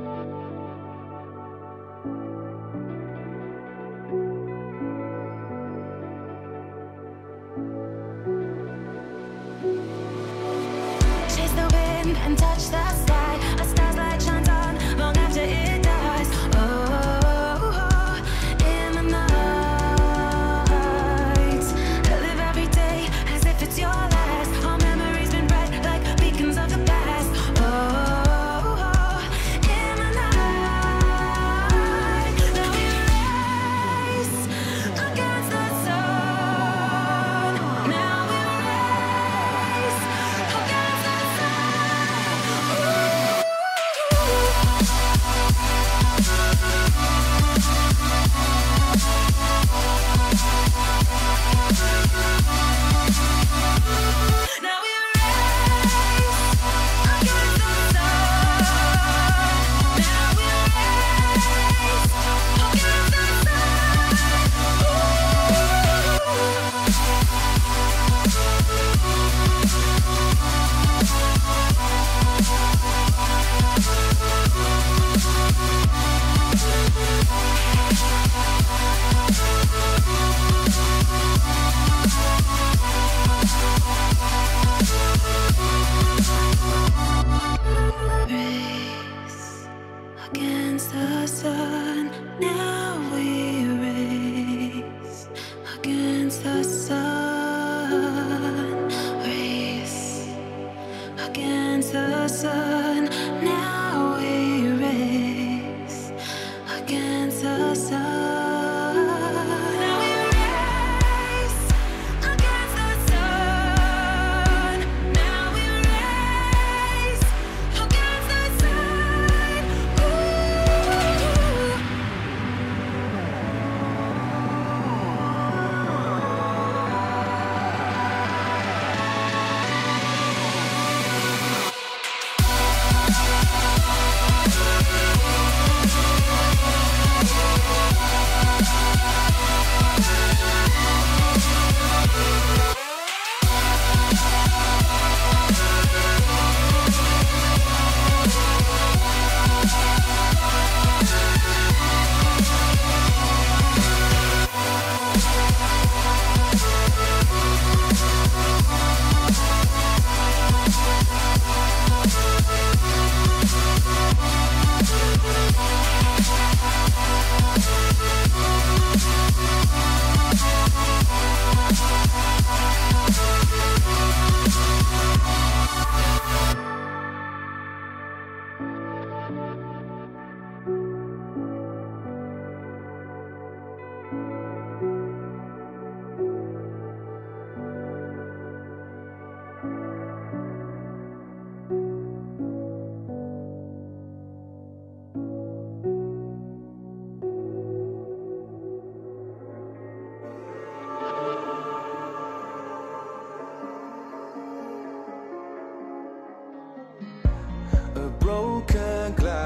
Oh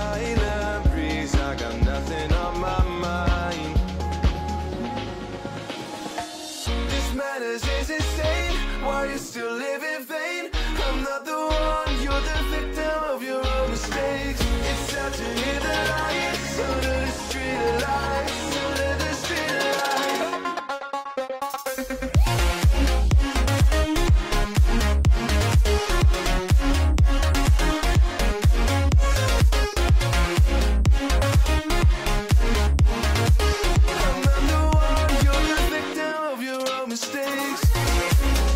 Silent breeze, mistakes.